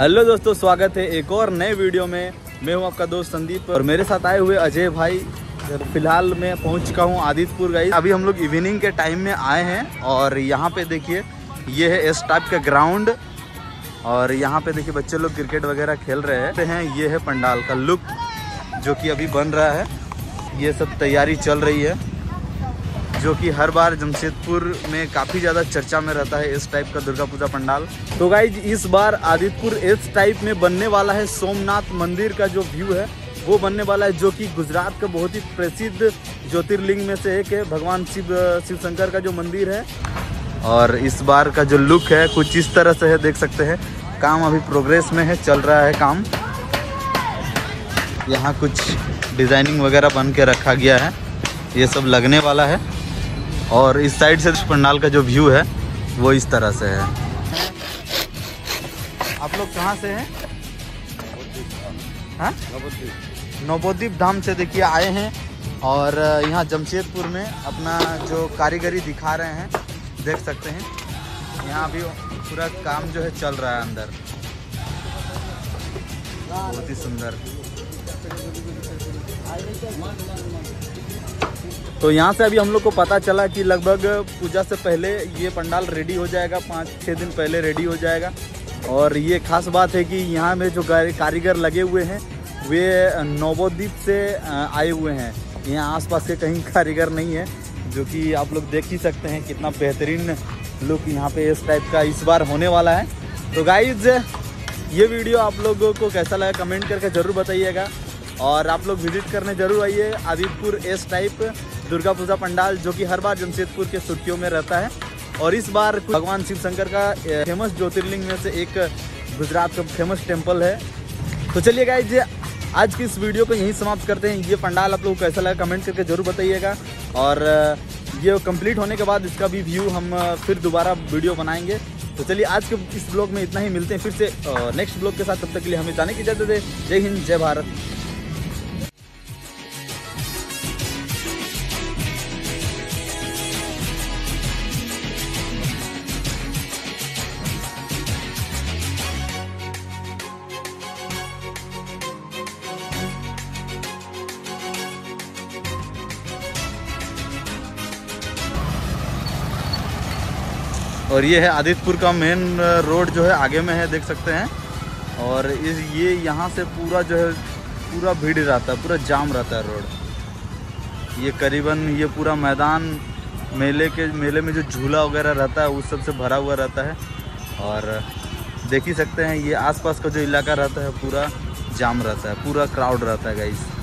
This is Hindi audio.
हेलो दोस्तों, स्वागत है एक और नए वीडियो में। मैं हूँ आपका दोस्त संदीप और मेरे साथ आए हुए अजय भाई। फ़िलहाल मैं पहुँच चुका हूँ आदित्यपुर गई अभी हम लोग इवनिंग के टाइम में आए हैं और यहाँ पे देखिए, ये है इस टाइप का ग्राउंड और यहाँ पे देखिए, बच्चे लोग क्रिकेट वगैरह खेल रहे हैं। ये है पंडाल का लुक जो कि अभी बन रहा है। ये सब तैयारी चल रही है। जो कि हर बार जमशेदपुर में काफ़ी ज़्यादा चर्चा में रहता है इस टाइप का दुर्गा पूजा पंडाल। तो गाइज़ इस बार आदित्यपुर इस टाइप में बनने वाला है सोमनाथ मंदिर का जो व्यू है, वो बनने वाला है जो कि गुजरात का बहुत ही प्रसिद्ध ज्योतिर्लिंग में से एक है, भगवान शिव शिव शंकर का जो मंदिर है। और इस बार का जो लुक है, कुछ इस तरह से है, देख सकते हैं। काम अभी प्रोग्रेस में है, चल रहा है काम। यहाँ कुछ डिज़ाइनिंग वगैरह बन के रखा गया है। ये सब लगने वाला है। और इस साइड से पंडाल का जो व्यू है, वो इस तरह से है। आप लोग कहाँ से हैं? हाँ? नवोद्वीप धाम से देखिए आए हैं और यहाँ जमशेदपुर में अपना जो कारीगरी दिखा रहे हैं, देख सकते हैं। यहाँ अभी पूरा काम जो है चल रहा है अंदर। बहुत ही सुंदर। तो यहाँ से अभी हम लोग को पता चला कि लगभग पूजा से पहले ये पंडाल रेडी हो जाएगा, पाँच छः दिन पहले रेडी हो जाएगा। और ये खास बात है कि यहाँ में जो कारीगर लगे हुए हैं, वे नवोद्वीप से आए हुए हैं। यहाँ आसपास के कहीं कारीगर नहीं है, जो कि आप लोग देख ही सकते हैं कितना बेहतरीन लुक यहाँ पे इस टाइप का इस बार होने वाला है। तो गाइज़ ये वीडियो आप लोगों को कैसा लगा कमेंट करके ज़रूर बताइएगा। और आप लोग विज़िट करने ज़रूर आइए, आदित्यपुर एस टाइप दुर्गा पूजा पंडाल, जो कि हर बार जमशेदपुर के सुर्खियों में रहता है। और इस बार भगवान शिव शंकर का फ़ेमस ज्योतिर्लिंग में से एक गुजरात का फ़ेमस टेंपल है। तो चलिए गाइज़ आज की इस वीडियो को यहीं समाप्त करते हैं। ये पंडाल आप लोगों को कैसा लगा कमेंट करके ज़रूर बताइएगा। और ये कंप्लीट होने के बाद इसका भी व्यू हम फिर दोबारा वीडियो बनाएँगे। तो चलिए आज के इस ब्लॉग में इतना ही, मिलते हैं फिर से नेक्स्ट ब्लॉग के साथ। तब तक के लिए हमें जाने की इजाज़त है जय हिंद, जय भारत। और ये है आदित्यपुर का मेन रोड जो है, आगे में है, देख सकते हैं। और इस, ये यहाँ से पूरा जो है, पूरा भीड़ रहता है, पूरा जाम रहता है रोड ये करीबन, ये पूरा मैदान, मेले के, मेले में जो झूला वगैरह रहता है, उस सबसे भरा हुआ रहता है। और देख ही सकते हैं, ये आसपास का जो इलाका रहता है, पूरा जाम रहता है, पूरा क्राउड रहता है गाइस